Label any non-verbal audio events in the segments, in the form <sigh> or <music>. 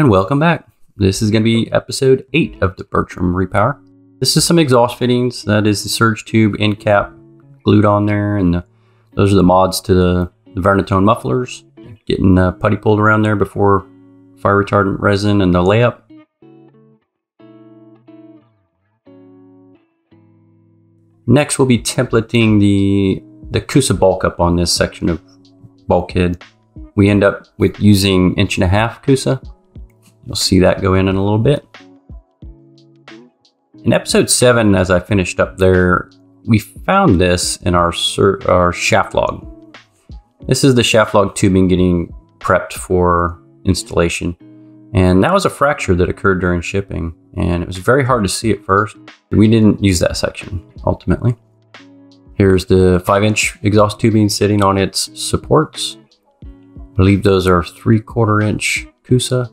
And welcome back. This is going to be episode 8 of the Bertram Repower. This is some exhaust fittings. That is the surge tube end cap glued on there, and the, those are the mods to the, the Vernatone mufflers. Getting uh, putty pulled around there before fire retardant resin and the layup. Next, we'll be templating the, the Coosa bulk up on this section of bulkhead. We end up with using inch and a half Coosa. You'll see that go in in a little bit. In episode 7, as I finished up there, we found this in our, our shaft log. This is the shaft log tubing getting prepped for installation. And that was a fracture that occurred during shipping, and it was very hard to see at first. We didn't use that section, ultimately. Here's the 5-inch exhaust tubing sitting on its supports. I believe those are 3 quarter inch Coosa.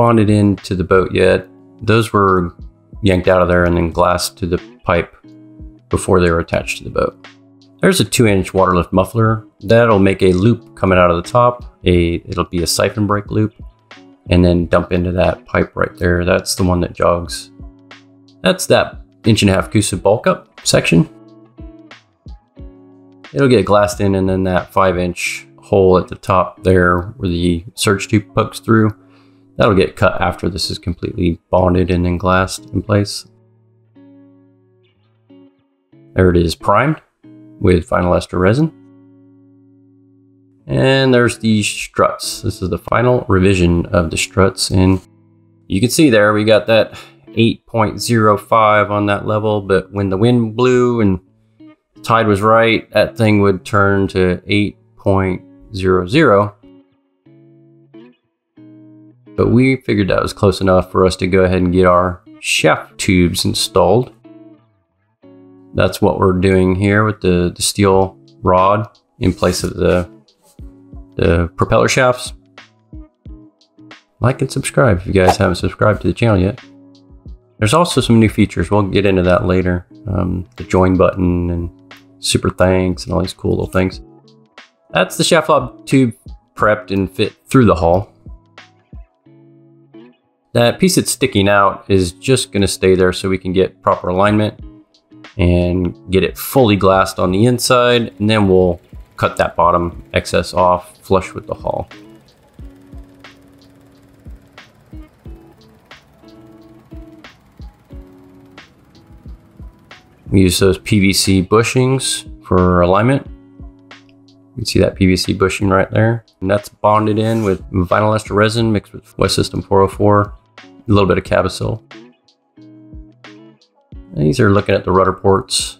Bonded into the boat yet. Those were yanked out of there and then glassed to the pipe before they were attached to the boat. There's a 2-inch water lift muffler. That'll make a loop coming out of the top. A It'll be a siphon break loop and then dump into that pipe right there. That's the one that jogs. That's that inch and a half Coosa bulk up section. It'll get glassed in and then that five inch hole at the top there where the surge tube pokes through, that'll get cut after this is completely bonded and then glassed in place. There it is primed with vinyl ester resin. And there's the struts. This is the final revision of the struts. And you can see there, we got that 8.05 on that level, but when the wind blew and tide was right, that thing would turn to 8.00. But we figured that was close enough for us to go ahead and get our shaft tubes installed. That's what we're doing here with the, the steel rod in place of the the propeller shafts. Like and subscribe if you guys haven't subscribed to the channel yet. There's also some new features. We'll get into that later. Um, the join button and super thanks and all these cool little things. That's the shaft log tube prepped and fit through the hull. That piece that's sticking out is just going to stay there so we can get proper alignment and get it fully glassed on the inside. And then we'll cut that bottom excess off flush with the hull. We use those PVC bushings for alignment. You can see that PVC bushing right there. And that's bonded in with vinyl ester resin mixed with West System 404, a little bit of Cab-O-Sil. And these are looking at the rudder ports.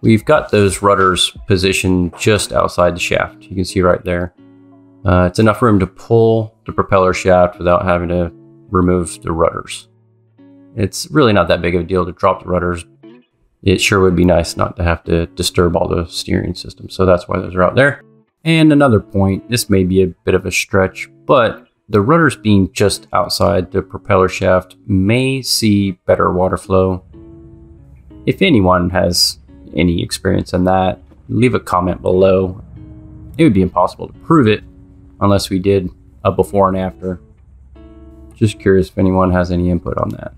We've got those rudders positioned just outside the shaft. You can see right there. Uh, it's enough room to pull the propeller shaft without having to remove the rudders. It's really not that big of a deal to drop the rudders. It sure would be nice not to have to disturb all the steering system. So that's why those are out there. And another point, this may be a bit of a stretch, but the rudders being just outside the propeller shaft may see better water flow. If anyone has any experience in that, leave a comment below. It would be impossible to prove it unless we did a before and after. Just curious if anyone has any input on that.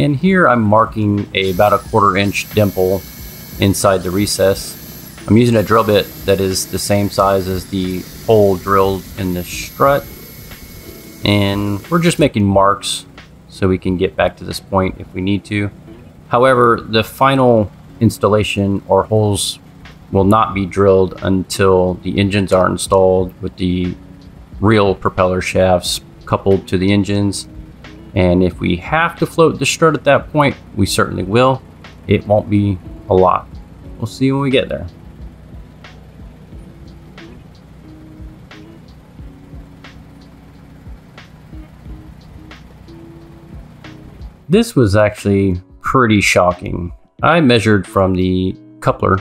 And here I'm marking a, about a quarter inch dimple inside the recess. I'm using a drill bit that is the same size as the hole drilled in the strut. And we're just making marks so we can get back to this point if we need to. However, the final installation or holes will not be drilled until the engines are installed with the real propeller shafts coupled to the engines and if we have to float the strut at that point, we certainly will. It won't be a lot. We'll see when we get there. This was actually pretty shocking. I measured from the coupler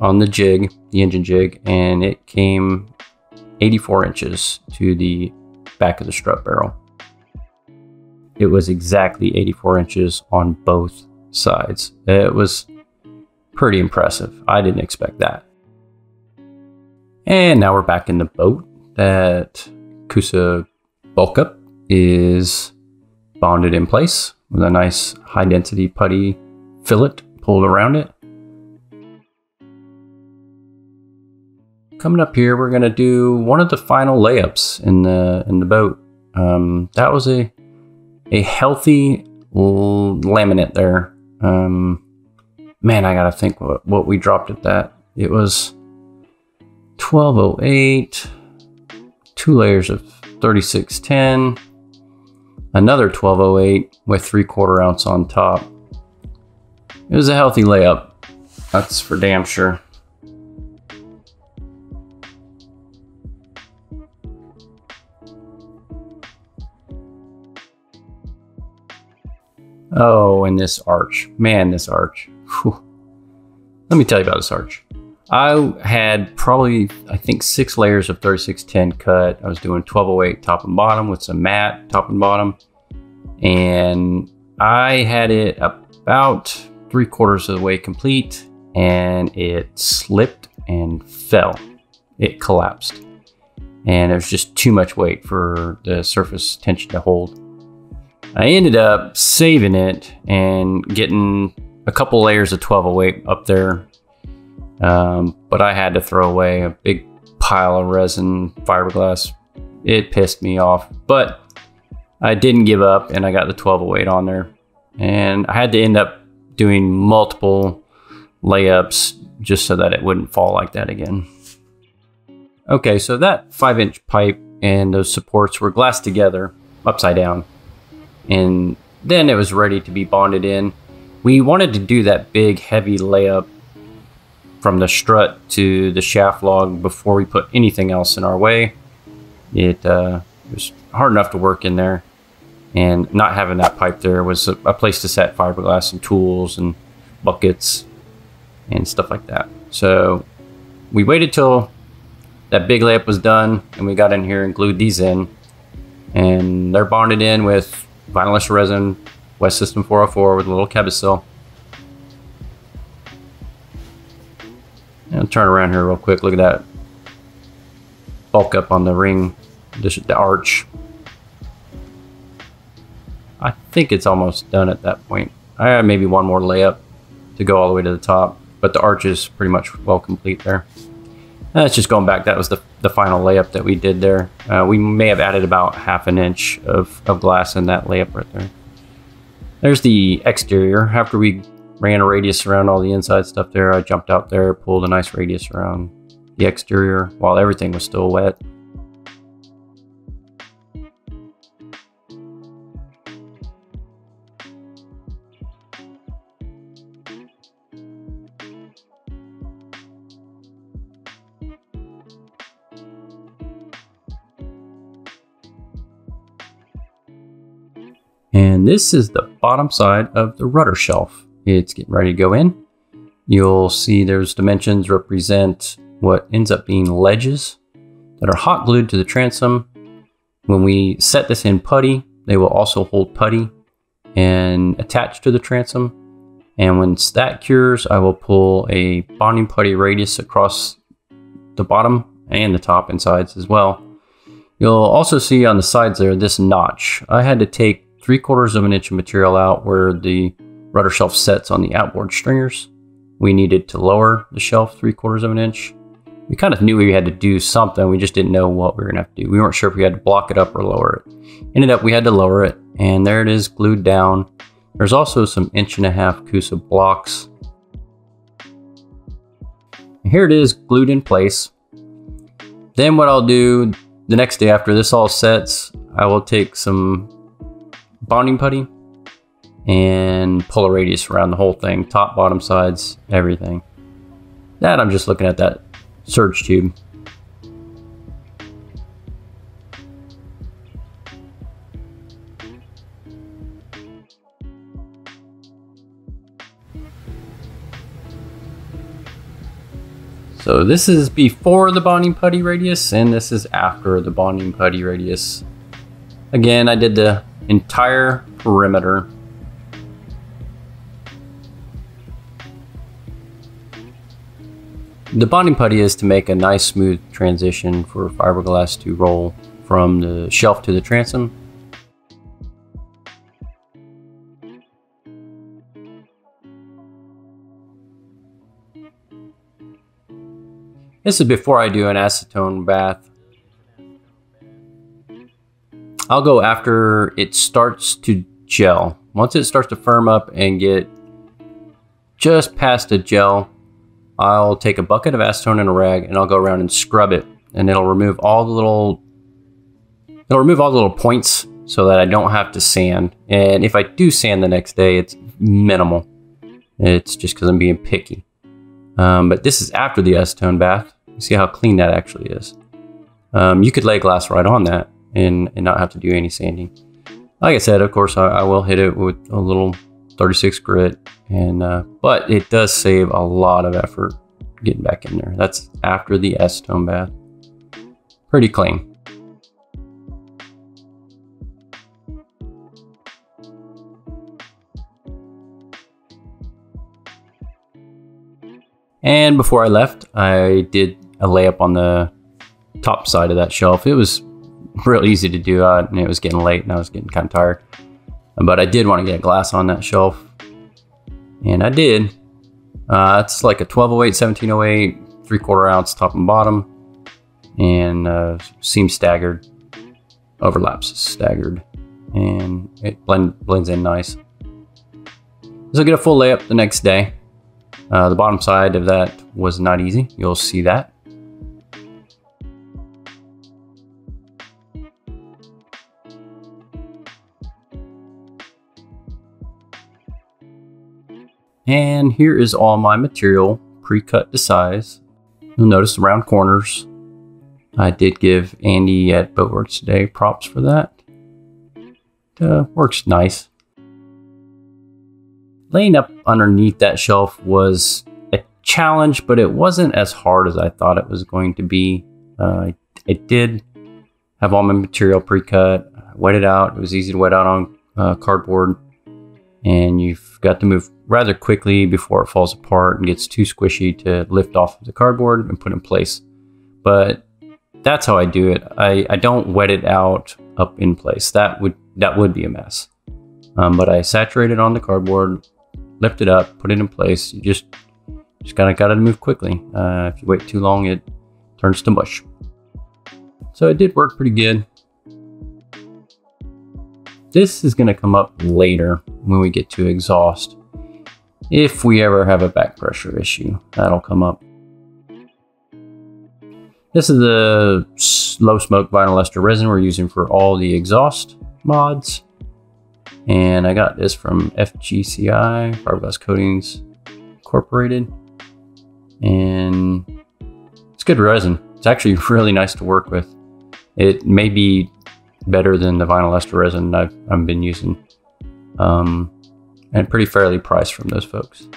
on the jig, the engine jig, and it came 84 inches to the back of the strut barrel. It was exactly 84 inches on both sides. It was pretty impressive. I didn't expect that. And now we're back in the boat that Coosa Bulkup is bonded in place with a nice high density putty fillet pulled around it. Coming up here, we're gonna do one of the final layups in the in the boat. Um, that was a a healthy laminate there. Um, man, I gotta think what, what we dropped at that. It was 1208, two layers of 3610, another 1208 with three quarter ounce on top. It was a healthy layup. That's for damn sure. Oh, and this arch. Man, this arch. Whew. Let me tell you about this arch. I had probably, I think, six layers of 3610 cut. I was doing 1208 top and bottom with some mat top and bottom. And I had it about three quarters of the way complete and it slipped and fell. It collapsed. And it was just too much weight for the surface tension to hold. I ended up saving it and getting a couple layers of 1208 up there. Um, but I had to throw away a big pile of resin fiberglass. It pissed me off, but I didn't give up and I got the 1208 on there. And I had to end up doing multiple layups just so that it wouldn't fall like that again. Okay, so that five inch pipe and those supports were glassed together upside down and then it was ready to be bonded in. We wanted to do that big heavy layup from the strut to the shaft log before we put anything else in our way. It, uh, was hard enough to work in there and not having that pipe there was a, a place to set fiberglass and tools and buckets and stuff like that. So we waited till that big layup was done and we got in here and glued these in and they're bonded in with vinylester resin, West System 404 with a little Cab-O-Sil. And turn around here real quick. Look at that bulk up on the ring, this, the arch. I think it's almost done at that point. I have maybe one more layup to go all the way to the top, but the arch is pretty much well complete there. That's just going back. That was the, the final layup that we did there. Uh, we may have added about half an inch of, of glass in that layup right there. There's the exterior. After we ran a radius around all the inside stuff there, I jumped out there, pulled a nice radius around the exterior while everything was still wet. And this is the bottom side of the rudder shelf. It's getting ready to go in. You'll see those dimensions represent what ends up being ledges that are hot glued to the transom. When we set this in putty, they will also hold putty and attach to the transom. And once that cures, I will pull a bonding putty radius across the bottom and the top and sides as well. You'll also see on the sides there this notch. I had to take three quarters of an inch of material out where the rudder shelf sets on the outboard stringers. We needed to lower the shelf three quarters of an inch. We kind of knew we had to do something, we just didn't know what we were gonna have to do. We weren't sure if we had to block it up or lower it. Ended up we had to lower it, and there it is glued down. There's also some inch and a half Coosa blocks. here it is glued in place. Then what I'll do the next day after this all sets, I will take some bonding putty and pull a radius around the whole thing, top, bottom, sides, everything. That I'm just looking at that surge tube. So this is before the bonding putty radius and this is after the bonding putty radius. Again, I did the entire perimeter. The bonding putty is to make a nice smooth transition for fiberglass to roll from the shelf to the transom This is before I do an acetone bath. I'll go after it starts to gel. Once it starts to firm up and get just past a gel, I'll take a bucket of acetone and a rag and I'll go around and scrub it and it'll remove all the little it'll remove all the little points so that I don't have to sand. And if I do sand the next day, it's minimal. It's just because I'm being picky. Um, but this is after the acetone bath. You see how clean that actually is. Um, you could lay glass right on that and, and not have to do any sanding. Like I said, of course, I, I will hit it with a little 36 grit, and uh, but it does save a lot of effort getting back in there. That's after the acetone bath. Pretty clean. And before I left, I did a layup on the top side of that shelf. It was real easy to do, uh, and it was getting late, and I was getting kind of tired. But I did want to get a glass on that shelf, and I did. Uh, it's like a 1208, 1708, three quarter ounce top and bottom, and uh, seam staggered, overlaps staggered, and it blend, blends in nice. So I get a full layup the next day. Uh, the bottom side of that was not easy. You'll see that. And here is all my material pre-cut to size. You'll notice the round corners. I did give Andy at Boatworks today props for that. It, uh, works nice laying up underneath that shelf was a challenge, but it wasn't as hard as I thought it was going to be. Uh, I did have all my material pre-cut, wet it out. It was easy to wet out on uh, cardboard, and you've got to move rather quickly before it falls apart and gets too squishy to lift off of the cardboard and put in place. But that's how I do it. I, I don't wet it out up in place. That would that would be a mess. Um, but I saturate it on the cardboard, lift it up, put it in place. You just just kind of got to move quickly. Uh, if you wait too long, it turns to mush. So it did work pretty good. This is going to come up later when we get to exhaust. If we ever have a back pressure issue, that'll come up. This is the low smoke vinyl ester resin we're using for all the exhaust mods. And I got this from FGCI, Fiberglass Coatings Incorporated. And it's good resin. It's actually <laughs> really nice to work with. It may be better than the vinyl ester resin I've, I've been using. um, and pretty fairly priced from those folks.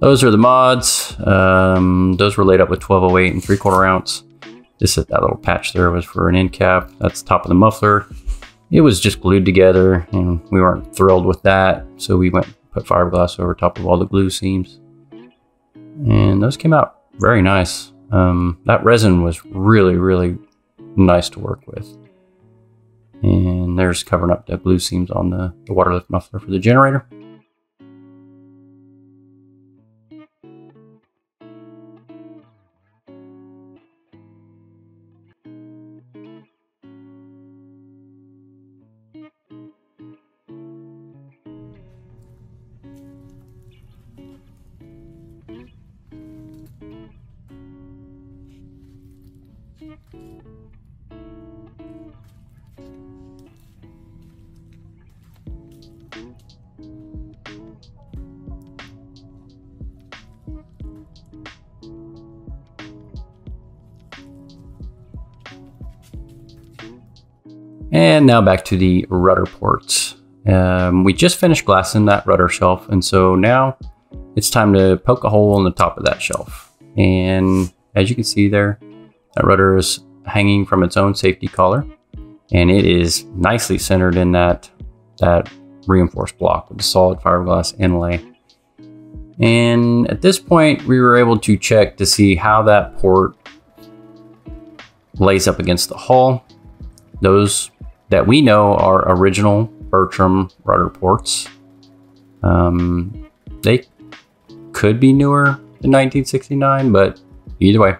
Those are the mods. Um, those were laid up with 1208 and 3 quarter ounce. This that little patch there was for an end cap. That's top of the muffler. It was just glued together and we weren't thrilled with that. So we went put fiberglass over top of all the glue seams. And those came out very nice. Um, that resin was really, really nice to work with. And there's covering up the glue seams on the, the water lift muffler for the generator. And now back to the rudder ports. Um, we just finished glassing that rudder shelf, and so now it's time to poke a hole in the top of that shelf. And as you can see there, that rudder is hanging from its own safety collar, and it is nicely centered in that, that reinforced block with the solid fiberglass inlay. And at this point, we were able to check to see how that port lays up against the hull. Those that we know are original Bertram rudder ports. Um, they could be newer in 1969, but either way,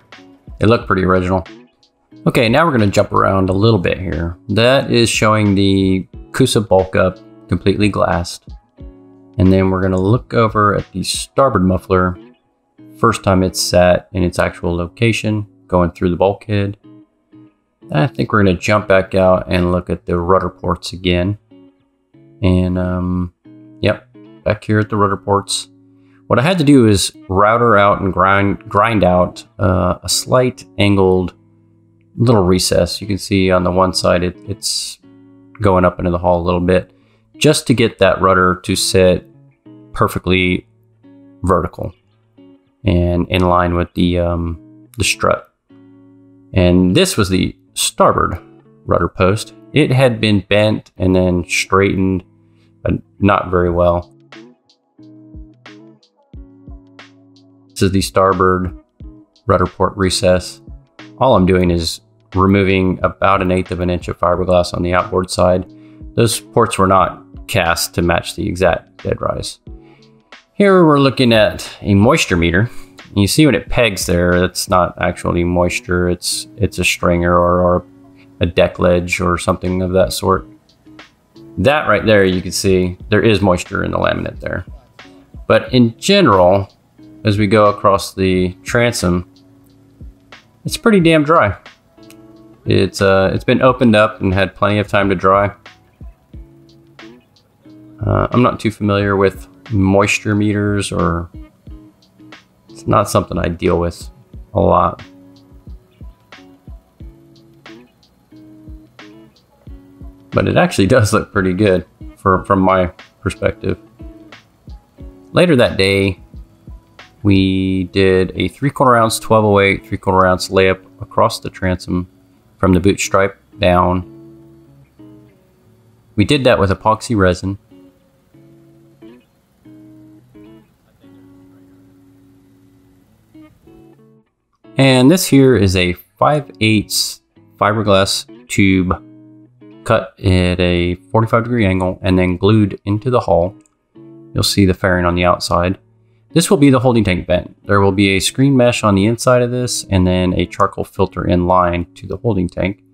they look pretty original. Okay, now we're going to jump around a little bit here. That is showing the Coosa bulk up completely glassed. And then we're going to look over at the starboard muffler. First time it's sat in its actual location, going through the bulkhead. I think we're going to jump back out and look at the rudder ports again. And, um, yep, back here at the rudder ports. What I had to do is router out and grind, grind out uh, a slight angled little recess. You can see on the one side it, it's going up into the hull a little bit just to get that rudder to sit perfectly vertical and in line with the, um, the strut. And this was the starboard rudder post. It had been bent and then straightened, but not very well. This is the starboard rudder port recess. All I'm doing is removing about an eighth of an inch of fiberglass on the outboard side. Those ports were not cast to match the exact dead rise. Here we're looking at a moisture meter you see when it pegs there, it's not actually moisture, it's it's a stringer or, or a deck ledge or something of that sort. That right there, you can see there is moisture in the laminate there. But in general, as we go across the transom, it's pretty damn dry. It's uh, it's been opened up and had plenty of time to dry. Uh, I'm not too familiar with moisture meters or not something I deal with a lot. But it actually <laughs> does look pretty good for, from my perspective. Later that day, we did a 3 quarter ounce 1208 3 quarter ounce layup across the transom from the boot stripe down. We did that with epoxy resin And this here is a 5 8 fiberglass tube cut at a 45 degree angle and then glued into the hull. You'll see the fairing on the outside. This will be the holding tank vent. There will be a screen mesh on the inside of this and then a charcoal filter in line to the holding tank.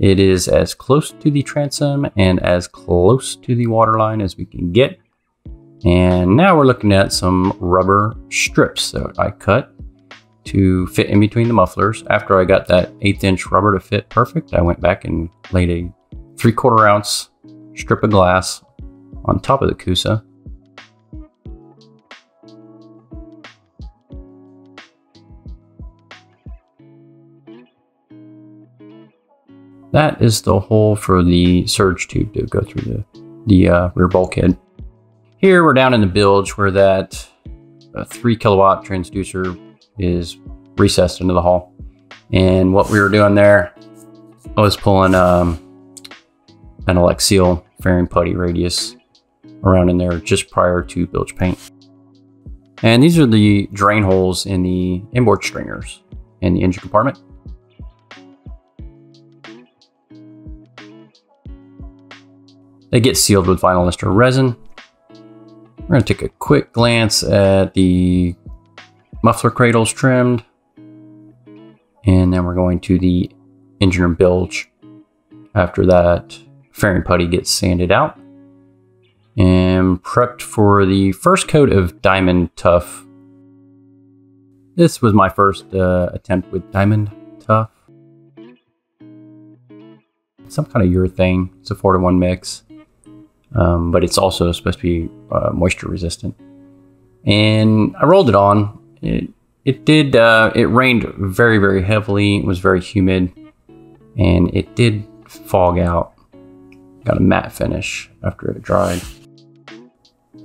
It is as close to the transom and as close to the waterline as we can get. And now we're looking at some rubber strips that I cut to fit in between the mufflers. After I got that eighth inch rubber to fit perfect, I went back and laid a three quarter ounce strip of glass on top of the Coosa. That is the hole for the surge tube to go through the the uh, rear bulkhead. Here we're down in the bilge where that uh, three kilowatt transducer is recessed into the hull. And what we were doing there, I was pulling um, an Alexseal fairing putty radius around in there just prior to bilge paint. And these are the drain holes in the inboard stringers in the engine compartment. They get sealed with vinyl ester resin. We're to take a quick glance at the muffler cradles trimmed. And then we're going to the engine room bilge. After that, fairing putty gets sanded out. And prepped for the first coat of Diamond Tough. This was my first uh, attempt with Diamond Tough. Some kind of urethane. It's a 4 to 1 mix um, but it's also supposed to be uh, moisture resistant. And I rolled it on. It it did. Uh, it rained very very heavily. It was very humid, and it did fog out. Got a matte finish after it dried.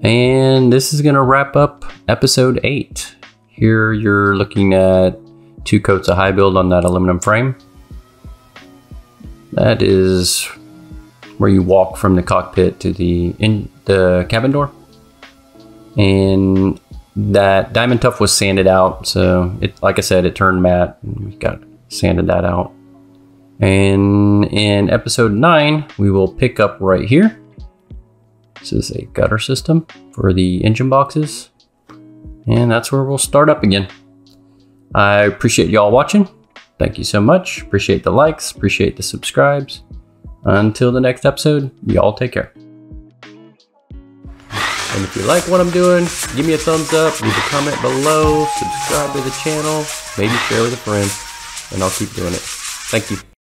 And this is gonna wrap up episode eight. Here you're looking at two coats of high build on that aluminum frame. That is where you walk from the cockpit to the in the cabin door. And that diamond tough was sanded out, so it like I said, it turned matte. And we got sanded that out. And in episode nine, we will pick up right here. This is a gutter system for the engine boxes. And that's where we'll start up again. I appreciate y'all watching. Thank you so much. Appreciate the likes, appreciate the subscribes. Until the next episode, y'all take care. And if you like what I'm doing, give me a thumbs up, leave a comment below, subscribe to the channel, maybe share with a friend, and I'll keep doing it. Thank you.